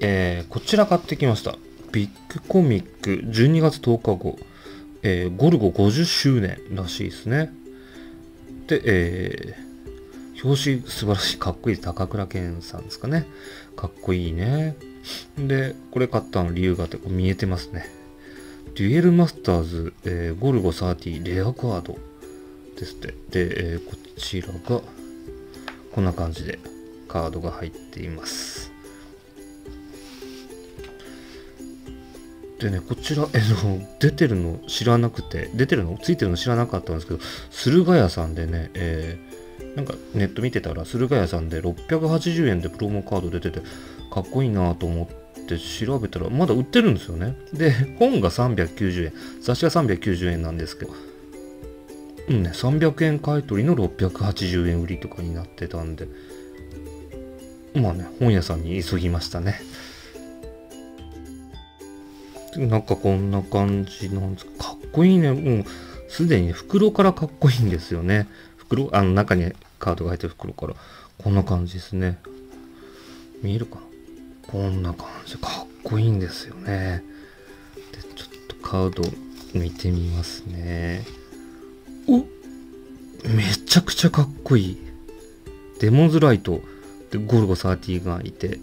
えー、こちら買ってきました。ビッグコミック12月10日後、えー、ゴルゴ50周年らしいですね。で、えー、表紙素晴らしい、かっこいい高倉健さんですかね。かっこいいね。で、これ買ったの理由があって、見えてますね。デュエルマスターズ、えー、ゴルゴ30レアカードですって。で、えー、こちらが、こんな感じでカードが入っています。でね、こちら、えの、出てるの知らなくて、出てるの？ついてるの知らなかったんですけど、駿河屋さんでね、えー、なんかネット見てたら、駿河屋さんで680円でプロモカード出てて、かっこいいなと思って調べたら、まだ売ってるんですよね。で、本が390円、雑誌が390円なんですけど、うんね、300円買い取りの680円売りとかになってたんで、まあね、本屋さんに急ぎましたね。なんかこんな感じなんですか。かっこいいね。もうすでに袋からかっこいいんですよね。袋、あの中にカードが入ってる袋から。こんな感じですね。見えるか？なこんな感じ。かっこいいんですよね。で、ちょっとカード見てみますね。おめちゃくちゃかっこいい。デモンズライトでゴルゴ30がいて、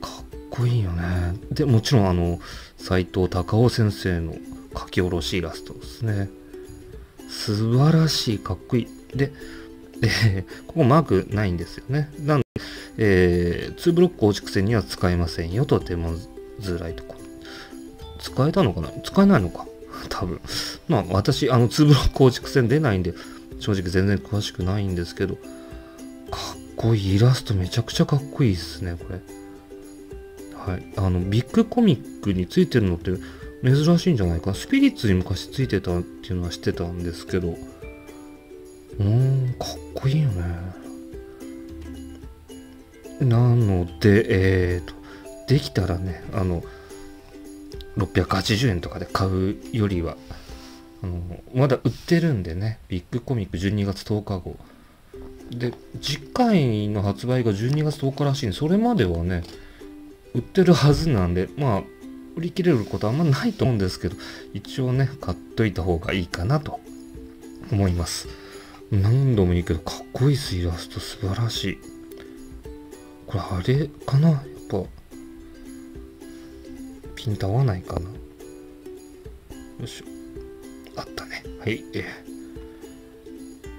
かっこいいよね。で、もちろんあの、斎藤隆夫先生の書き下ろしイラストですね。素晴らしい、かっこいい。で、えー、ここマークないんですよね。なんで、えー、2ブロック構築線には使えませんよ、とてもづらいとこ。使えたのかな？使えないのか多分。まあ私、あの2ブロック構築線出ないんで、正直全然詳しくないんですけど、かっこいいイラストめちゃくちゃかっこいいですね、これ。はい、あのビッグコミックについてるのって珍しいんじゃないか？なスピリッツに昔ついてたっていうのは知ってたんですけど。うーんかっこいいよね。なのでえっ、ー、とできたらねあの680円とかで買うよりはあのまだ売ってるんでねビッグコミック12月10日号。で次回の発売が12月10日らしいんでそれまではね売ってるはずなんで、まあ、売り切れることはあんまないと思うんですけど、一応ね、買っといた方がいいかなと思います。何度も言うけど、かっこいいです、イラスト素晴らしい。これ、あれかな？やっぱ、ピント合わないかな？よいしょ。あったね。はい。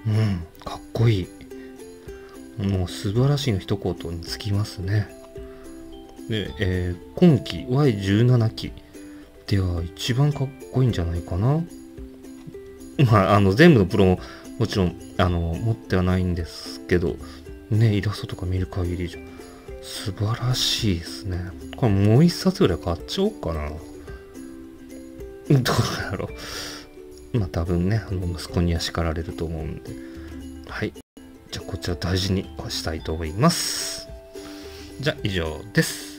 うん、かっこいい。もう素晴らしいの一言につきますね。で、えー、今期 Y17 期では一番かっこいいんじゃないかな。まあ、あの、全部のプロももちろん、あの、持ってはないんですけど、ね、イラストとか見る限りじゃ、素晴らしいですね。これもう一冊ぐらい買っちゃおうかな。どうだろう。まあ多分ね、あの息子には叱られると思うんで。はい。じゃあこちら大事にしたいと思います。じゃあ以上です。